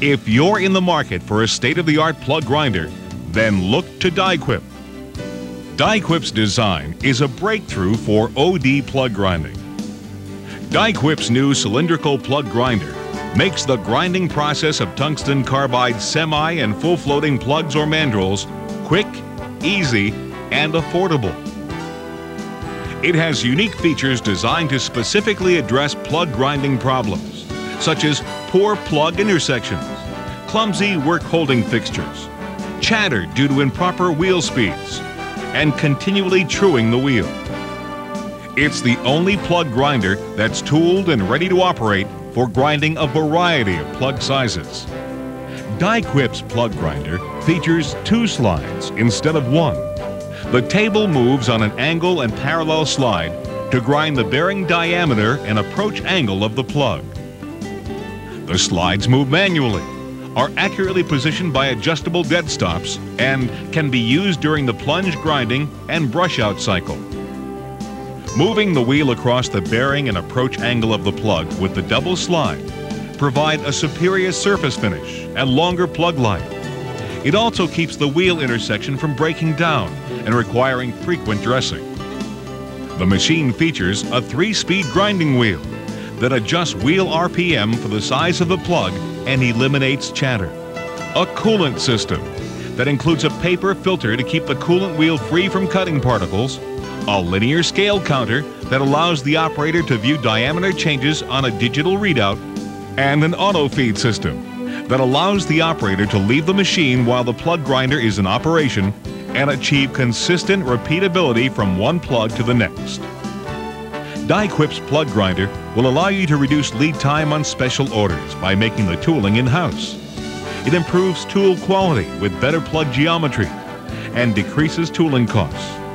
If you're in the market for a state-of-the-art plug grinder, then look to DieQuip. DieQuip's design is a breakthrough for OD plug grinding. DieQuip's new cylindrical plug grinder makes the grinding process of tungsten carbide semi and full floating plugs or mandrels quick, easy, and affordable. It has unique features designed to specifically address plug grinding problems, such as poor plug intersections, clumsy work holding fixtures, chatter due to improper wheel speeds, and continually truing the wheel. It's the only plug grinder that's tooled and ready to operate for grinding a variety of plug sizes. DieQuip's plug grinder features two slides instead of one. The table moves on an angle and parallel slide to grind the bearing diameter and approach angle of the plug. The slides move manually, are accurately positioned by adjustable dead stops, and can be used during the plunge grinding and brush out cycle. Moving the wheel across the bearing and approach angle of the plug with the double slide provide a superior surface finish and longer plug life. It also keeps the wheel intersection from breaking down and requiring frequent dressing. The machine features a three-speed grinding wheel that adjusts wheel RPM for the size of the plug and eliminates chatter. A coolant system that includes a paper filter to keep the coolant wheel free from cutting particles a linear scale counter that allows the operator to view diameter changes on a digital readout, and an auto feed system that allows the operator to leave the machine while the plug grinder is in operation and achieve consistent repeatability from one plug to the next. DieQuip's plug grinder will allow you to reduce lead time on special orders by making the tooling in-house. It improves tool quality with better plug geometry and decreases tooling costs.